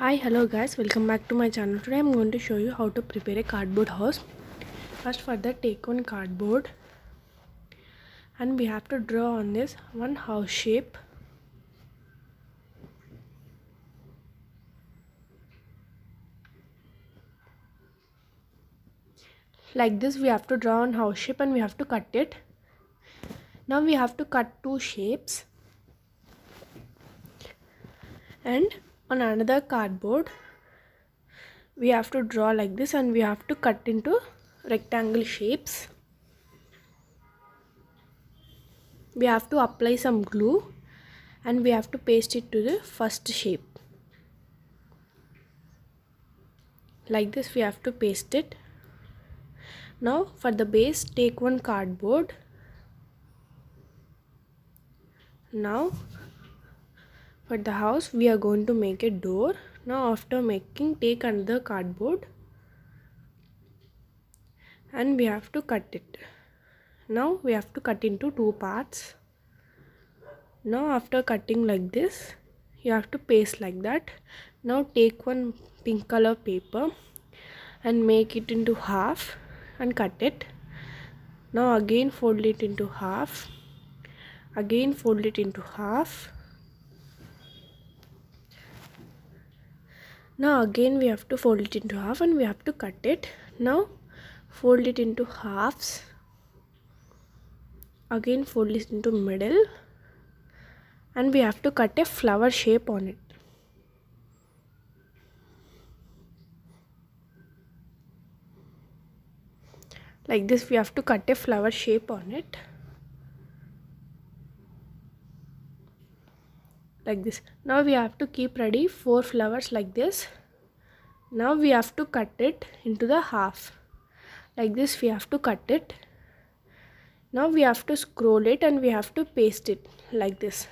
hi hello guys. Welcome back to my channel. Today i'm going to show you how to prepare a cardboard house first for that take one cardboard. And we have to draw on this one house shape. Like this we have to draw on house shape and we have to cut it. Now we have to cut two shapes. And on another cardboard. We have to draw like this and we have to cut into rectangle shapes. We have to apply some glue and we have to paste it to the first shape. Like this we have to paste it. Now for the base take one cardboard. Now for the house we are going to make a door. Now after making take another cardboard. And we have to cut it. Now we have to cut into two parts. Now after cutting like this you have to paste like that. Now take one pink color paper and make it into half and cut it. Now again fold it into half. Again fold it into half now again we have to fold it into half and we have to cut it. Now fold it into halves. Again fold it into middle. And we have to cut a flower shape on it. Like this we have to cut a flower shape on it like this. Now we have to keep ready four flowers like this. Now we have to cut it into the half. Like this we have to cut it. Now we have to scroll it and we have to paste it like this.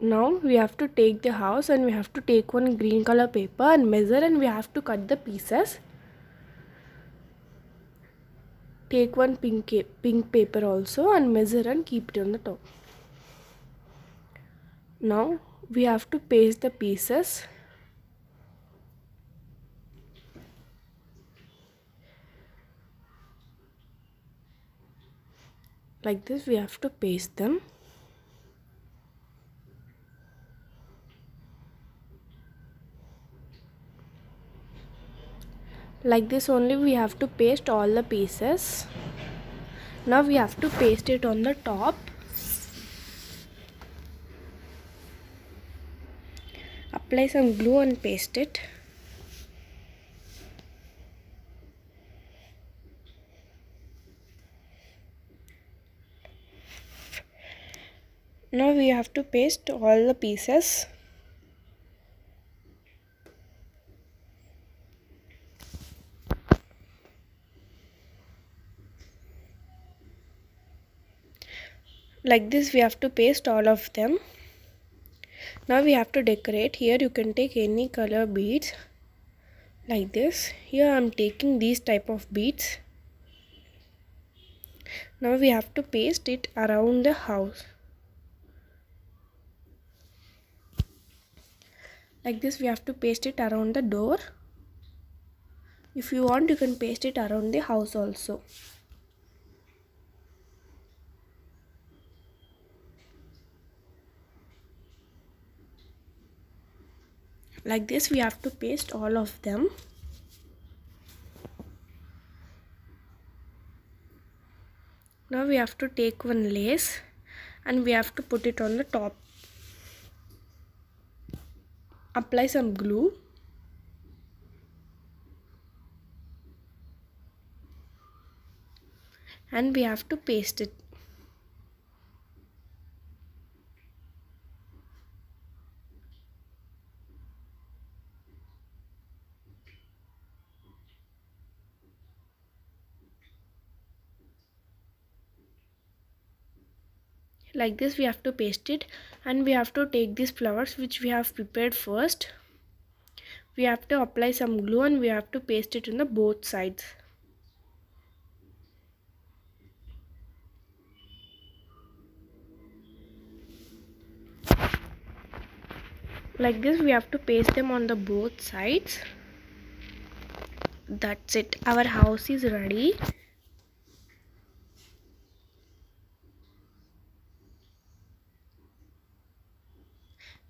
Now we have to take the house and we have to take one green color paper and measure and we have to cut the pieces take one pink pink paper also and measure and keep it on the top. Now we have to paste the pieces. Like this we have to paste them like this only we have to paste all the pieces. Now we have to paste it on the top. Apply some glue and paste it. Now we have to paste all the pieces like this we have to paste all of them. Now we have to decorate. Here you can take any color beads like this. Here i'm taking these type of beads. Now we have to paste it around the house. Like this we have to paste it around the door. If you want you can paste it around the house also like this we have to paste all of them. Now we have to take one lace and we have to put it on the top. Apply some glue. And we have to paste it like this we have to paste it. And we have to take these flowers which we have prepared first. We have to apply some glue and we have to paste it on the both sides. Like this we have to paste them on the both sides. That's it. Our house is ready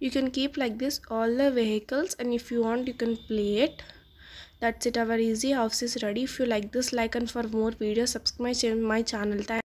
you can keep like this all the vehicles and if you want you can play it. That's it our easy house is ready. If you like this like and for more videos subscribe my channel. Thank